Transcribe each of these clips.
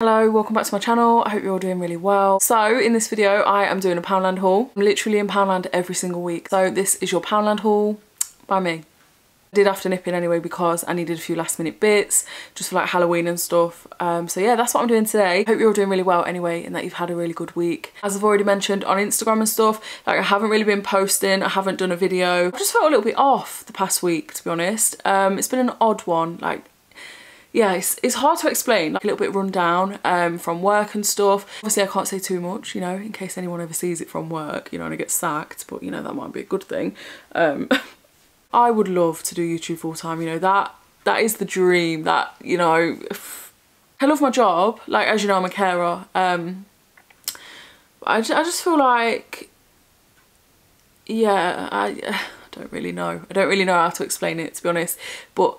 Hello, welcome back to my channel. I hope you're all doing really well. So in this video, I am doing a Poundland haul. I'm literally in Poundland every single week. So this is your Poundland haul by me. I did have to nip in anyway because I needed a few last minute bits just for like Halloween and stuff. Um, so yeah, that's what I'm doing today. Hope you're all doing really well anyway and that you've had a really good week. As I've already mentioned on Instagram and stuff, like I haven't really been posting, I haven't done a video. I just felt a little bit off the past week to be honest. Um, it's been an odd one, like yeah, it's, it's hard to explain, like a little bit run down um, from work and stuff. Obviously I can't say too much, you know, in case anyone ever sees it from work, you know, and I get sacked, but you know, that might be a good thing. Um, I would love to do YouTube full time, you know, that that is the dream, that, you know, I love my job, like as you know I'm a carer, um, I, I just feel like, yeah, I, I don't really know. I don't really know how to explain it to be honest, but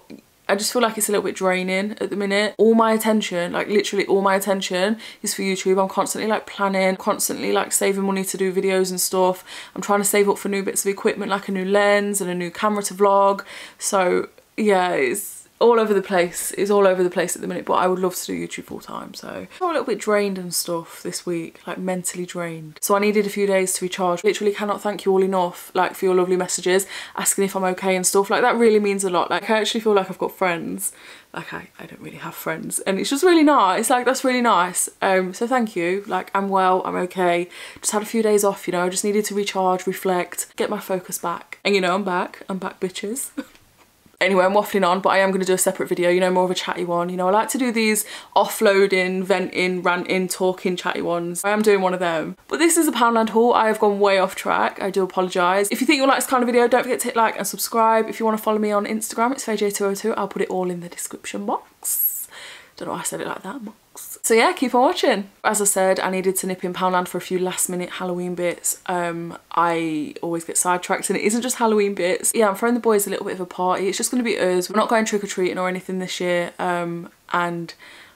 I just feel like it's a little bit draining at the minute. All my attention, like literally all my attention is for YouTube. I'm constantly like planning, constantly like saving money to do videos and stuff. I'm trying to save up for new bits of equipment like a new lens and a new camera to vlog. So yeah, it's all over the place. It's all over the place at the minute, but I would love to do YouTube full time. So I'm a little bit drained and stuff this week, like mentally drained. So I needed a few days to recharge. Literally cannot thank you all enough, like for your lovely messages, asking if I'm okay and stuff. Like that really means a lot. Like I actually feel like I've got friends. Like I, I don't really have friends and it's just really nice. Like that's really nice. Um, so thank you. Like I'm well, I'm okay. Just had a few days off, you know, I just needed to recharge, reflect, get my focus back. And you know, I'm back. I'm back bitches. Anyway, I'm waffling on, but I am going to do a separate video, you know, more of a chatty one. You know, I like to do these offloading, venting, ranting, talking, chatty ones. I am doing one of them. But this is a Poundland haul. I have gone way off track. I do apologise. If you think you'll like this kind of video, don't forget to hit like and subscribe. If you want to follow me on Instagram, it's FayeJay202. I'll put it all in the description box. Don't know why I said it like that, so yeah, keep on watching. As I said, I needed to nip in Poundland for a few last minute Halloween bits. Um, I always get sidetracked and it isn't just Halloween bits. Yeah, I'm throwing the boys a little bit of a party. It's just going to be us. We're not going trick-or-treating or anything this year. Um, and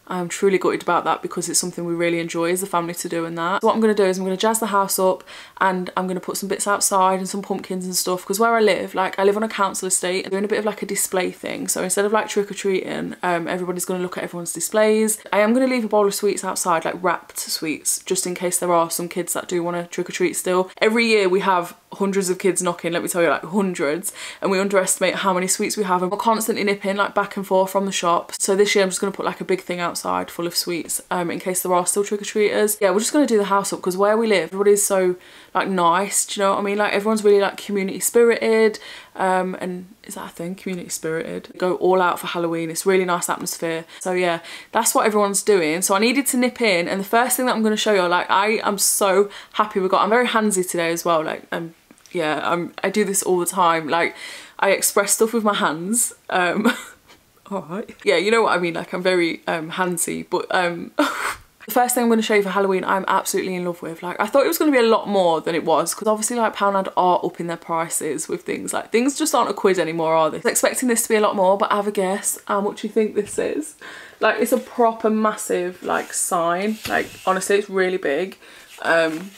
I'm truly gutted about that because it's something we really enjoy as a family to do and that. So what I'm going to do is I'm going to jazz the house up and I'm going to put some bits outside and some pumpkins and stuff because where I live, like I live on a council estate doing a bit of like a display thing. So instead of like trick-or-treating, um, everybody's going to look at everyone's displays. I am going to leave a bowl of sweets outside, like wrapped sweets, just in case there are some kids that do want to trick-or-treat still. Every year we have hundreds of kids knocking, let me tell you, like hundreds, and we underestimate how many sweets we have and we're constantly nipping like back and forth from the shop. So this year I'm just going to put like a big thing outside full of sweets um, in case there are still trick-or-treaters. Yeah, we're just going to do the house up because where we live, everybody's so like nice, do you know what I mean? Like everyone's really like community spirited um, and is that a thing? Community spirited. Go all out for Halloween. It's really nice atmosphere. So yeah, that's what everyone's doing. So I needed to nip in and the first thing that I'm going to show you, like I am so happy we got, I'm very handsy today as well. Like I'm yeah, I'm, I do this all the time. Like, I express stuff with my hands. Um, alright. Yeah, you know what I mean, like I'm very um, handsy, but um, the first thing I'm going to show you for Halloween I'm absolutely in love with. Like, I thought it was going to be a lot more than it was, because obviously like Poundland are upping their prices with things. Like, things just aren't a quid anymore, are they? I was expecting this to be a lot more, but have a guess how much you think this is. Like, it's a proper massive, like, sign. Like, honestly, it's really big. Um,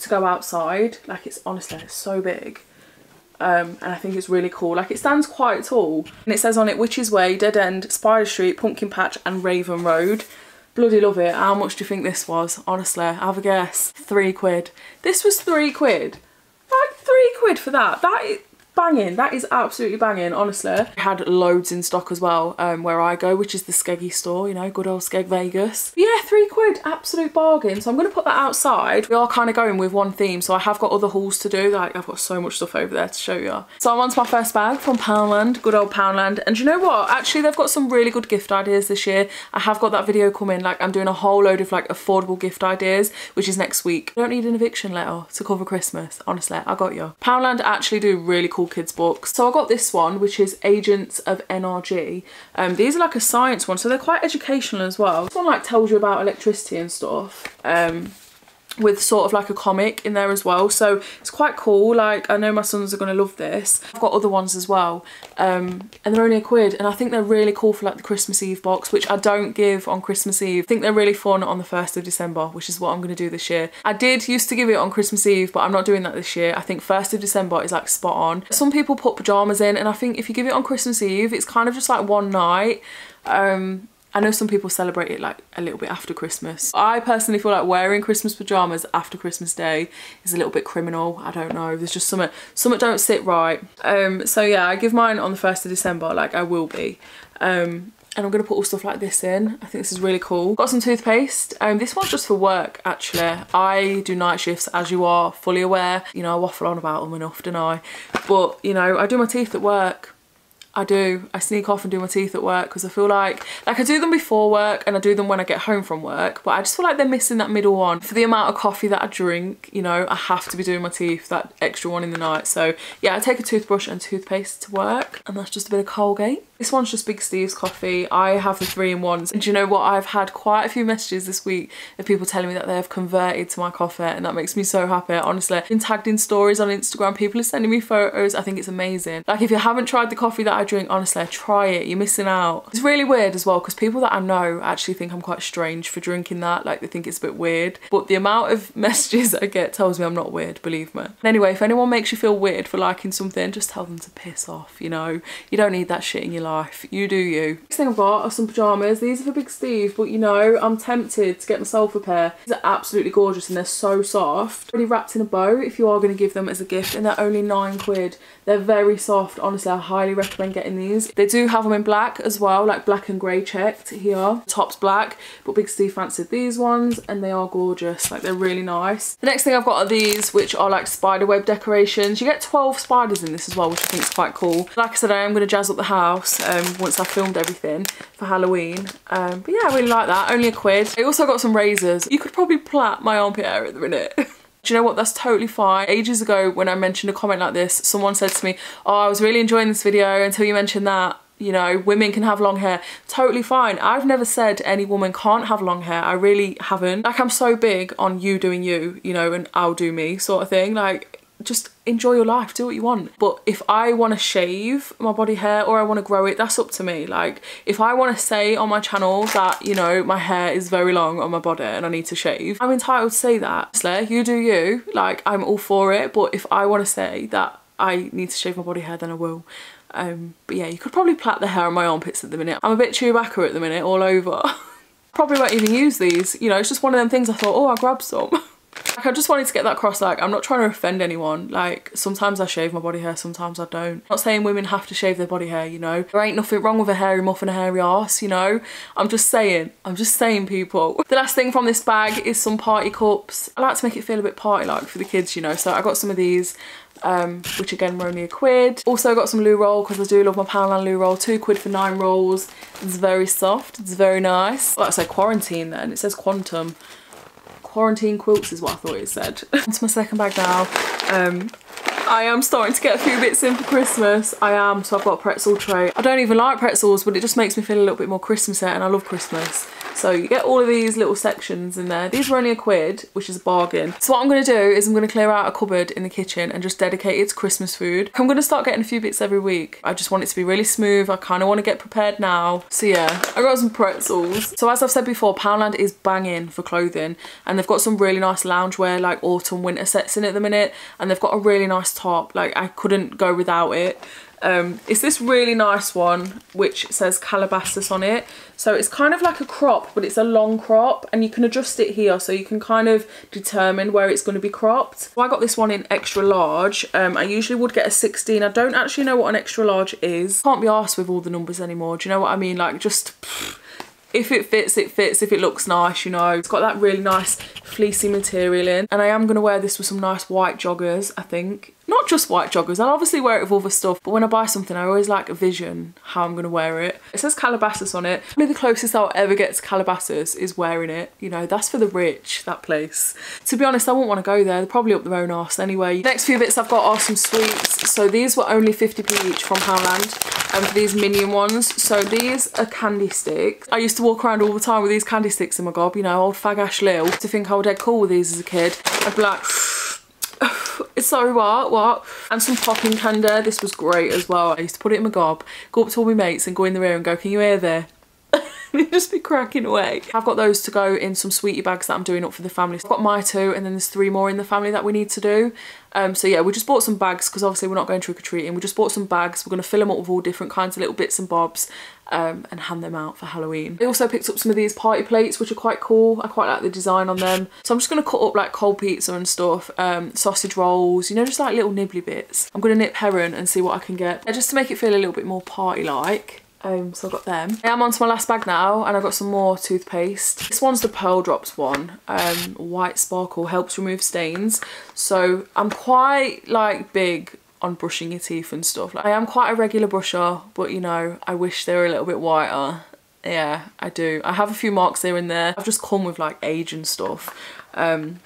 to go outside. Like it's honestly it's so big. Um, and I think it's really cool. Like it stands quite tall and it says on it Witches Way, Dead End, Spider Street, Pumpkin Patch and Raven Road. Bloody love it. How much do you think this was? Honestly, have a guess. Three quid. This was three quid. Like three quid for that. That is, banging. That is absolutely banging honestly. I had loads in stock as well um, where I go which is the Skeggy store you know good old Skeg Vegas. But yeah three quid absolute bargain. So I'm going to put that outside. We are kind of going with one theme so I have got other hauls to do. Like I've got so much stuff over there to show you so I'm on to my first bag from Poundland good old Poundland. And you know what? Actually they've got some really good gift ideas this year. I have got that video coming like I'm doing a whole load of like affordable gift ideas which is next week. I don't need an eviction letter to cover Christmas honestly. I got you Poundland actually do really cool cool kids books. So I got this one, which is Agents of NRG. Um, these are like a science one, so they're quite educational as well. This one like tells you about electricity and stuff. Um, with sort of like a comic in there as well. So it's quite cool. Like I know my sons are going to love this. I've got other ones as well. Um, and they're only a quid and I think they're really cool for like the Christmas Eve box which I don't give on Christmas Eve. I think they're really fun on the 1st of December which is what I'm going to do this year. I did used to give it on Christmas Eve but I'm not doing that this year. I think 1st of December is like spot on. Some people put pyjamas in and I think if you give it on Christmas Eve it's kind of just like one night. Um, I know some people celebrate it like a little bit after Christmas. I personally feel like wearing Christmas pyjamas after Christmas Day is a little bit criminal. I don't know. There's just something, something don't sit right. Um, so yeah, I give mine on the 1st of December, like I will be. Um, and I'm going to put all stuff like this in. I think this is really cool. Got some toothpaste. Um, this one's just for work, actually. I do night shifts, as you are fully aware. You know, I waffle on about them enough, don't I? But, you know, I do my teeth at work. I do. I sneak off and do my teeth at work because I feel like, like I do them before work and I do them when I get home from work, but I just feel like they're missing that middle one. For the amount of coffee that I drink, you know, I have to be doing my teeth, that extra one in the night. So yeah, I take a toothbrush and toothpaste to work and that's just a bit of Colgate. This one's just Big Steve's coffee. I have the three-in-ones. And you know what? I've had quite a few messages this week of people telling me that they have converted to my coffee and that makes me so happy. Honestly, been tagged in stories on Instagram. People are sending me photos. I think it's amazing. Like if you haven't tried the coffee that I drink, honestly, try it. You're missing out. It's really weird as well because people that I know actually think I'm quite strange for drinking that. Like they think it's a bit weird. But the amount of messages I get tells me I'm not weird, believe me. Anyway, if anyone makes you feel weird for liking something, just tell them to piss off, you know? You don't need that shit in your life life. You do you. Next thing I've got are some pyjamas. These are for Big Steve, but you know, I'm tempted to get myself a pair. These are absolutely gorgeous and they're so soft. Already wrapped in a bow if you are going to give them as a gift and they're only nine quid. They're very soft. Honestly, I highly recommend getting these. They do have them in black as well, like black and grey checked here. Top's black, but Big Steve fancied these ones and they are gorgeous. Like they're really nice. The next thing I've got are these, which are like spider web decorations. You get 12 spiders in this as well, which I think is quite cool. Like I said, I am going to jazz up the house um, once I've filmed everything for Halloween. Um, but yeah, I really like that. Only a quid. I also got some razors. You could probably plait my armpit hair at the minute. Do you know what? That's totally fine. Ages ago when I mentioned a comment like this, someone said to me, oh, I was really enjoying this video until you mentioned that you know, women can have long hair. Totally fine. I've never said any woman can't have long hair. I really haven't. Like, I'm so big on you doing you, you know, and I'll do me sort of thing. Like, just enjoy your life do what you want. But if i want to shave my body hair or i want to grow it that's up to me. Like if i want to say on my channel that you know my hair is very long on my body and i need to shave i'm entitled to say that. Slay, you do you. Like i'm all for it but if i want to say that i need to shave my body hair then i will. Um but yeah you could probably plait the hair on my armpits at the minute. I'm a bit Chewbacca at the minute all over. Probably won't even use these. You know it's just one of them things i thought oh i'll grab some Like, I just wanted to get that across, like, I'm not trying to offend anyone. Like, sometimes I shave my body hair, sometimes I don't. I'm not saying women have to shave their body hair, you know? There ain't nothing wrong with a hairy muff and a hairy arse, you know? I'm just saying, I'm just saying, people. The last thing from this bag is some party cups. I like to make it feel a bit party-like for the kids, you know? So I got some of these um, which again were only a quid. Also got some loo roll because I do love my Poundland loo roll. Two quid for nine rolls. It's very soft. It's very nice. Like I say quarantine then. It says quantum quarantine quilts is what I thought it said. Onto my second bag now. Um, I am starting to get a few bits in for Christmas. I am, so I've got a pretzel tray. I don't even like pretzels, but it just makes me feel a little bit more Christmassy and I love Christmas. So you get all of these little sections in there. These were only a quid, which is a bargain. So what I'm gonna do is I'm gonna clear out a cupboard in the kitchen and just dedicate it to Christmas food. I'm gonna start getting a few bits every week. I just want it to be really smooth. I kind of want to get prepared now. So yeah, I got some pretzels. So as I've said before, Poundland is banging for clothing and they've got some really nice loungewear like autumn winter sets in at the minute and they've got a really nice top. Like I couldn't go without it. Um, it's this really nice one which says Calabasas on it. So it's kind of like a crop, but it's a long crop and you can adjust it here so you can kind of determine where it's going to be cropped. I got this one in extra large. Um, I usually would get a 16. I don't actually know what an extra large is. Can't be asked with all the numbers anymore. Do you know what I mean? Like just... Pfft, if it fits it fits if it looks nice you know it's got that really nice fleecy material in and I am going to wear this with some nice white joggers I think not just white joggers I'll obviously wear it with other stuff but when I buy something I always like a vision how I'm to wear it it says Calabasas on it probably the closest I'll ever get to Calabasas is wearing it you know that's for the rich that place to be honest I wouldn't want to go there they're probably up their own arse anyway next few bits I've got are some sweets so these were only 50p each from Poundland and for these minion ones. So these are candy sticks. I used to walk around all the time with these candy sticks in my gob, you know, old fag Ash Lil. To think I was dead cool with these as a kid. I'd be like, sorry what what? And some popping candy this was great as well. I used to put it in my gob go up to all my mates and go in the room and go can you hear there just be cracking away. I've got those to go in some sweetie bags that I'm doing up for the family. I've got my two and then there's three more in the family that we need to do. Um, so yeah, we just bought some bags because obviously we're not going trick-or-treating. We just bought some bags. We're going to fill them up with all different kinds of little bits and bobs um, and hand them out for Halloween. I also picked up some of these party plates, which are quite cool. I quite like the design on them. So I'm just going to cut up like cold pizza and stuff, um, sausage rolls, you know, just like little nibbly bits. I'm going to nip Heron and see what I can get. just to make it feel a little bit more party-like. Um, so I've got them. I am on to my last bag now and I've got some more toothpaste. This one's the Pearl Drops one. Um, white Sparkle helps remove stains. So I'm quite like big on brushing your teeth and stuff. Like, I am quite a regular brusher, but you know, I wish they were a little bit whiter. Yeah, I do. I have a few marks here and there. I've just come with like age and stuff. Um,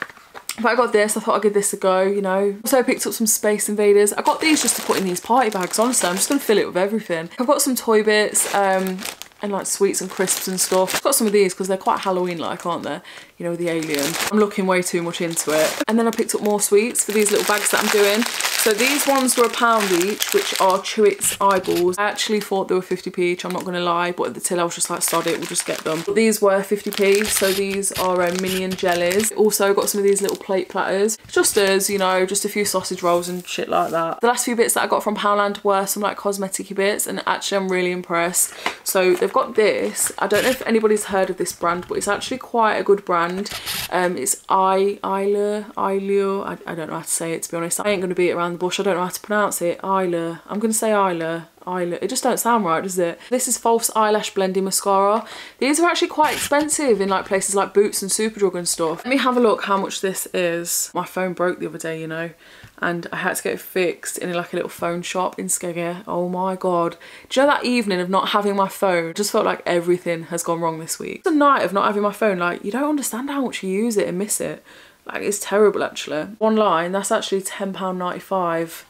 but I got this, I thought I'd give this a go, you know. Also I picked up some Space Invaders. I got these just put in these party bags, honestly. I'm just going to fill it with everything. I've got some toy bits um, and like sweets and crisps and stuff. I've got some of these because they're quite Halloween-like, aren't they? You know, the alien. I'm looking way too much into it. And then I picked up more sweets for these little bags that I'm doing. So these ones were a pound each, which are Chewits eyeballs. I actually thought they were 50p each, I'm not to lie, but at the till I was just like, sod it, we'll just get them. But these were 50p, so these are uh, Minion jellies. Also got some of these little plate platters, just as, you know, just a few sausage rolls and shit like that. The last few bits that I got from Poundland were some like cosmetic bits, and actually I'm really impressed. So they've got this. I don't know if anybody's heard of this brand, but it's actually quite a good brand. Um, it's I Isla, I, I don't know how to say it to be honest. I ain't to be around bush. I don't know how to pronounce it. Isla. I'm going to say Isla. Isla. It just don't sound right, does it? This is false eyelash blending mascara. These are actually quite expensive in like places like Boots and Superdrug and stuff. Let me have a look how much this is. My phone broke the other day, you know, and I had to get it fixed in like a little phone shop in Skeggy. Oh my God. Do you know that evening of not having my phone? just felt like everything has gone wrong this week. The night of not having my phone, like you don't understand how much you use it and miss it. Like it's terrible actually. Online, that's actually £10.95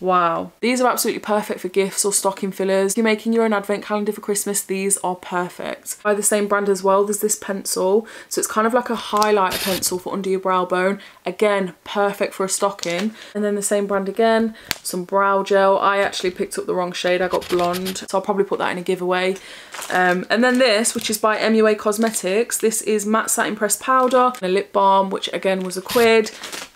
Wow. These are absolutely perfect for gifts or stocking fillers. If you're making your own advent calendar for Christmas, these are perfect. By the same brand as well, there's this pencil. So it's kind of like a highlighter pencil for under your brow bone. Again, perfect for a stocking. And then the same brand again, some brow gel. I actually picked up the wrong shade. I got blonde. So I'll probably put that in a giveaway. Um, and then this, which is by MUA Cosmetics. This is matte satin pressed powder and a lip balm, which again was a quid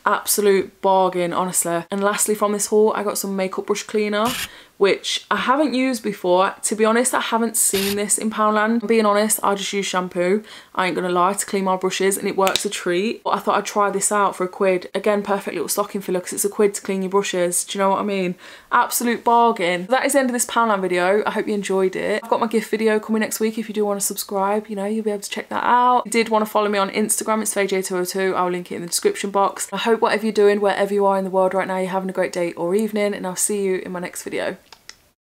absolute bargain honestly. And lastly from this haul i got some makeup brush cleaner which I haven't used before. To be honest, I haven't seen this in Poundland. Being honest, I just use shampoo. I ain't gonna lie, to clean my brushes and it works a treat. But I thought I'd try this out for a quid. Again, perfect little stocking filler because it's a quid to clean your brushes. Do you know what I mean? Absolute bargain. That is the end of this Poundland video. I hope you enjoyed it. I've got my gift video coming next week. If you do want to subscribe, you know, you'll be able to check that out. If you did want to follow me on Instagram, it's FayeJay202. I'll link it in the description box. I hope whatever you're doing, wherever you are in the world right now, you're having a great day or evening and I'll see you in my next video.